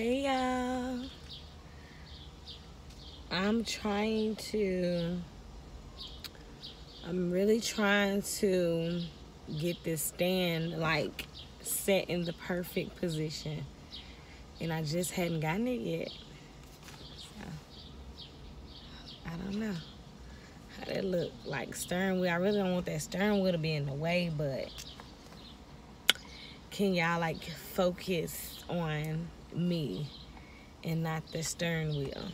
Hey y'all. I'm trying to I'm really trying to get this stand like set in the perfect position. And I just hadn't gotten it yet. So I don't know how that look like stern wheel. I really don't want that stern wheel to be in the way, but can y'all like focus on me and not the stern wheel?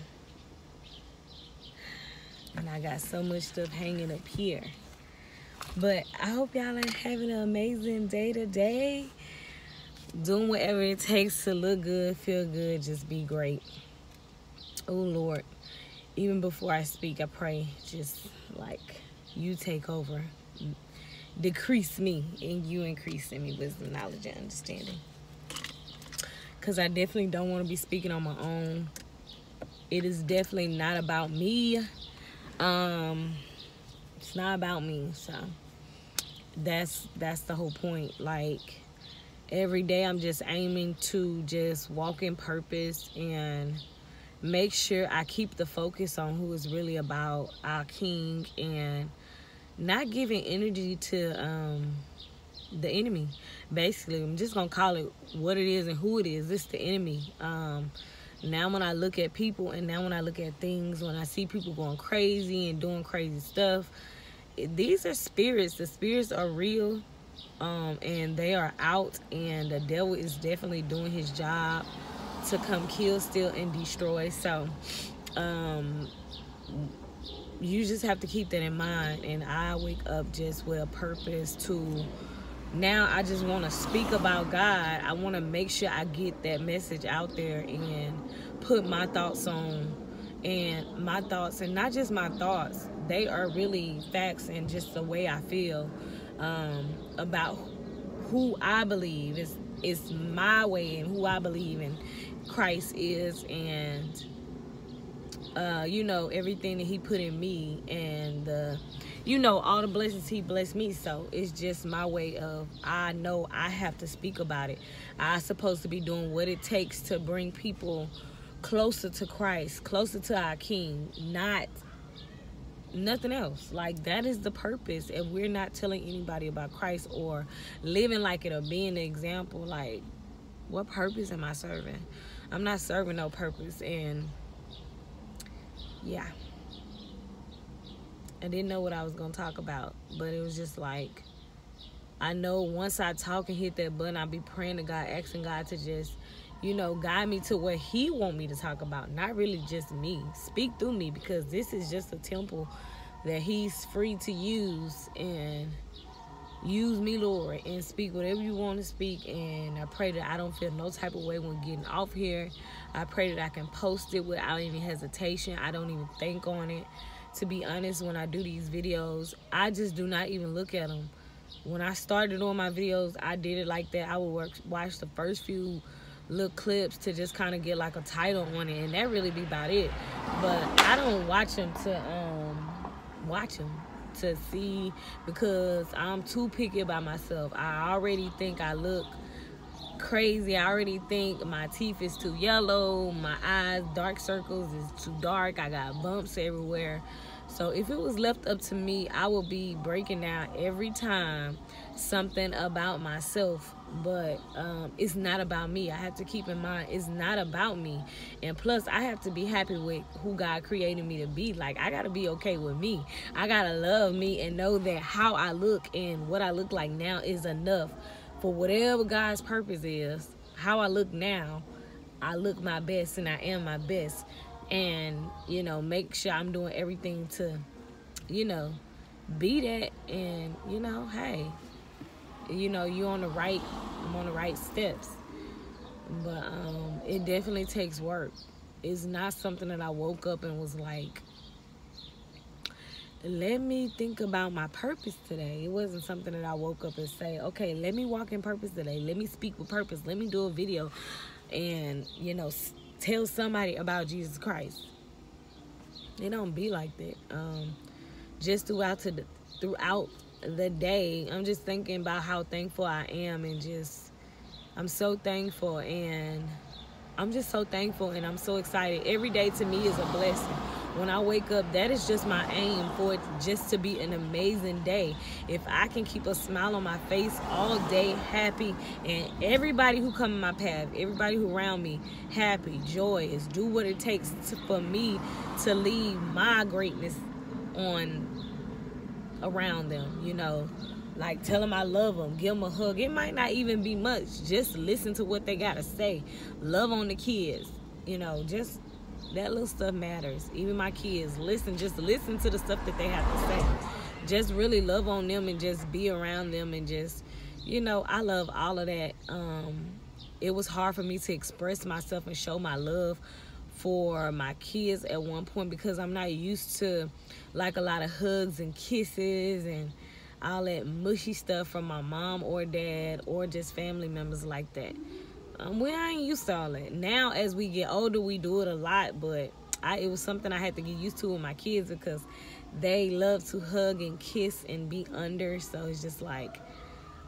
And I got so much stuff hanging up here. But I hope y'all are having an amazing day today. Doing whatever it takes to look good, feel good, just be great. Oh Lord, even before I speak, I pray just like you take over. Decrease me and you increase in me wisdom, knowledge, and understanding. Because I definitely don't want to be speaking on my own. It is definitely not about me um it's not about me so that's that's the whole point like every day i'm just aiming to just walk in purpose and make sure i keep the focus on who is really about our king and not giving energy to um the enemy basically i'm just gonna call it what it is and who it is it's the enemy um now when I look at people and now when I look at things, when I see people going crazy and doing crazy stuff, these are spirits. The spirits are real um, and they are out and the devil is definitely doing his job to come kill, steal, and destroy. So um, you just have to keep that in mind and I wake up just with a purpose to now I just want to speak about God. I want to make sure I get that message out there and put my thoughts on and my thoughts and not just my thoughts they are really facts and just the way I feel um, about who I believe is is my way and who I believe in Christ is and uh, you know everything that he put in me and the you know all the blessings he blessed me. So it's just my way of i know i have to speak about it. I'm supposed to be doing what it takes to bring people closer to christ closer to our king not nothing else. Like that is the purpose. If we're not telling anybody about christ or living like it or being an example. Like what purpose am i serving? I'm not serving no purpose. And yeah I didn't know what I was gonna talk about, but it was just like I know once I talk and hit that button, I'll be praying to God, asking God to just, you know, guide me to what He want me to talk about, not really just me. Speak through me because this is just a temple that He's free to use and use me, Lord, and speak whatever you want to speak. And I pray that I don't feel no type of way when getting off here. I pray that I can post it without any hesitation. I don't even think on it to be honest, when I do these videos, I just do not even look at them. When I started on my videos, I did it like that. I would work, watch the first few little clips to just kind of get like a title on it, and that really be about it. But I don't watch them to um watch them to see because I'm too picky about myself. I already think I look crazy. I already think my teeth is too yellow, my eyes, dark circles is too dark. I got bumps everywhere. So if it was left up to me, I would be breaking down every time something about myself. But um, it's not about me. I have to keep in mind it's not about me. And plus, I have to be happy with who God created me to be. Like, I got to be okay with me. I got to love me and know that how I look and what I look like now is enough for whatever God's purpose is. How I look now, I look my best and I am my best and you know make sure i'm doing everything to you know be that and you know hey you know you're on the right i'm on the right steps. But um it definitely takes work. It's not something that i woke up and was like let me think about my purpose today. It wasn't something that i woke up and say okay let me walk in purpose today. Let me speak with purpose. Let me do a video and you know tell somebody about Jesus Christ. It don't be like that. Um, just throughout to the throughout the day, I'm just thinking about how thankful I am, and just I'm so thankful. And I'm just so thankful and I'm so excited. Every day to me is a blessing. When I wake up, that is just my aim for it just to be an amazing day. If I can keep a smile on my face all day, happy, and everybody who come in my path, everybody who around me, happy, joyous, do what it takes to, for me to leave my greatness on around them, you know. Like tell them I love them, give them a hug. It might not even be much. Just listen to what they gotta say. Love on the kids, you know. Just that little stuff matters. Even my kids, listen. Just listen to the stuff that they have to say. Just really love on them and just be around them and just, you know, I love all of that. Um, it was hard for me to express myself and show my love for my kids at one point because I'm not used to like a lot of hugs and kisses and all that mushy stuff from my mom or dad or just family members like that. Um, we ain't used to all that. Now, as we get older, we do it a lot, but I, it was something I had to get used to with my kids because they love to hug and kiss and be under. So it's just like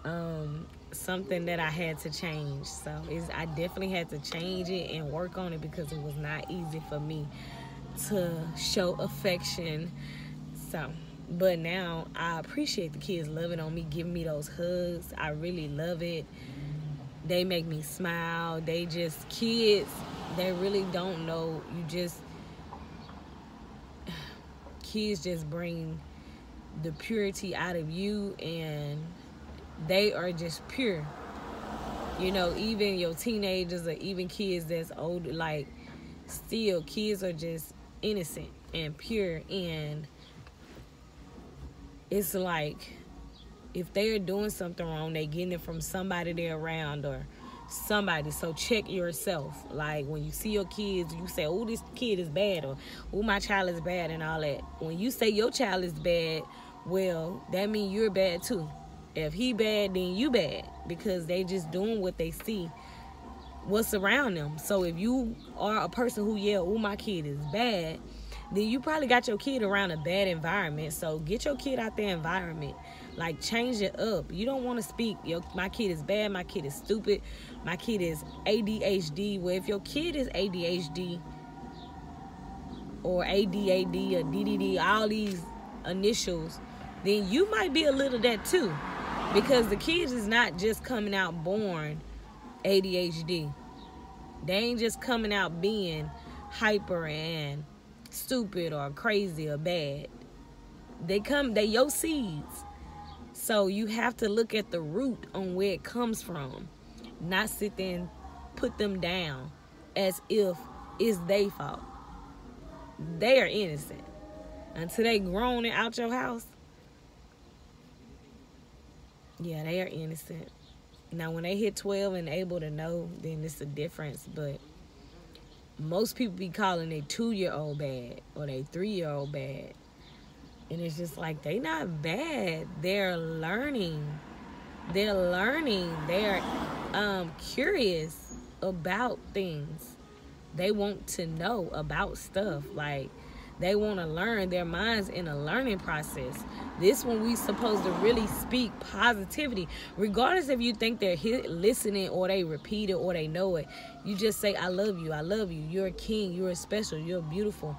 um, something that I had to change. So I definitely had to change it and work on it because it was not easy for me to show affection. So but now I appreciate the kids loving on me, giving me those hugs. I really love it. They make me smile. They just kids, they really don't know. You just kids just bring the purity out of you and they are just pure. You know, even your teenagers or even kids that's older, like still kids are just innocent and pure and it's like if they're doing something wrong, they getting it from somebody they're around or somebody. So check yourself. Like when you see your kids, you say, "Oh, this kid is bad," or "Oh, my child is bad," and all that. When you say your child is bad, well, that means you're bad too. If he bad, then you bad because they just doing what they see, what's around them. So if you are a person who yell, "Oh, my kid is bad," then you probably got your kid around a bad environment. So get your kid out their environment. Like change it up. You don't want to speak, Your my kid is bad, my kid is stupid, my kid is ADHD. Well, if your kid is ADHD or ADAD or DDD, all these initials, then you might be a little that too. Because the kids is not just coming out born ADHD. They ain't just coming out being hyper and stupid or crazy or bad. They come, they your seeds. So you have to look at the root on where it comes from. Not sit there and put them down as if it's their fault. They are innocent. Until they grown and out your house. Yeah, they are innocent. Now when they hit 12 and able to know, then it's a difference. But most people be calling a two year old bad or a three year old bad. And it's just like they not bad. They're learning. They're learning. They're um, curious about things. They want to know about stuff. Like they want to learn. Their minds in a learning process. This one we supposed to really speak positivity, regardless if you think they're listening or they repeat it or they know it. You just say, "I love you. I love you. You're a king. You're special. You're beautiful."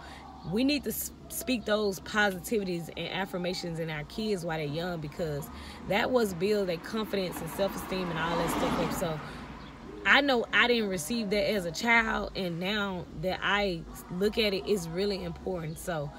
We need to speak those positivities and affirmations in our kids while they're young because that was build their confidence and self-esteem and all that stuff up. So I know I didn't receive that as a child, and now that I look at it, it's really important. So,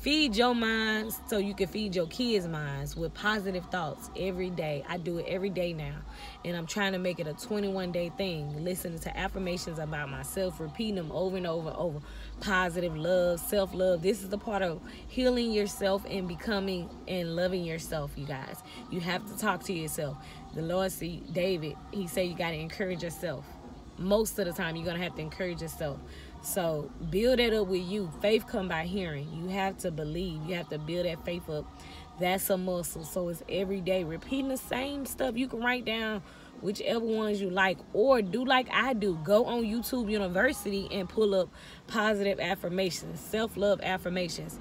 feed your minds so you can feed your kids' minds with positive thoughts every day. I do it every day now, and I'm trying to make it a 21 day thing. Listening to affirmations about myself, repeating them over and over and over. Positive love, self love. This is the part of healing yourself and becoming and loving yourself, you guys. You have to talk to yourself the Lord see David, he said you got to encourage yourself. Most of the time, you're going to have to encourage yourself. So build it up with you. Faith come by hearing. You have to believe. You have to build that faith up. That's a muscle. So it's every day repeating the same stuff. You can write down whichever ones you like or do like I do. Go on YouTube University and pull up positive affirmations, self-love affirmations.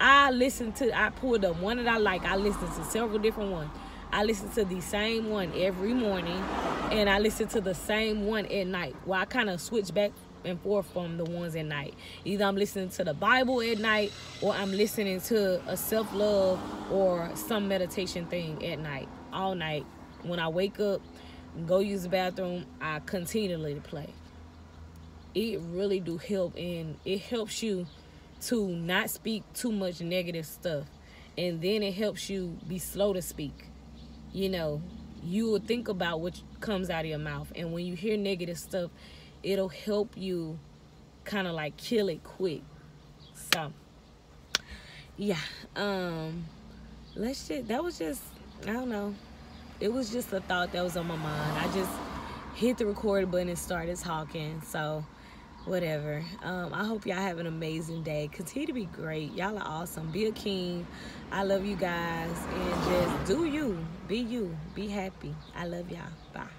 I listen to, I pulled up one that I like. I listen to several different ones. I listen to the same one every morning, and I listen to the same one at night. Well, I kind of switch back and forth from the ones at night. Either I'm listening to the Bible at night, or I'm listening to a self love or some meditation thing at night, all night. When I wake up, go use the bathroom, I continually play. It really do help, and it helps you to not speak too much negative stuff and then it helps you be slow to speak you know you will think about what comes out of your mouth and when you hear negative stuff it'll help you kind of like kill it quick so yeah um let's just that was just i don't know it was just a thought that was on my mind i just hit the record button and started talking so whatever. Um, I hope y'all have an amazing day. Continue to be great. Y'all are awesome. Be a king. I love you guys. And just do you. Be you. Be happy. I love y'all. Bye.